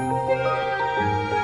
oh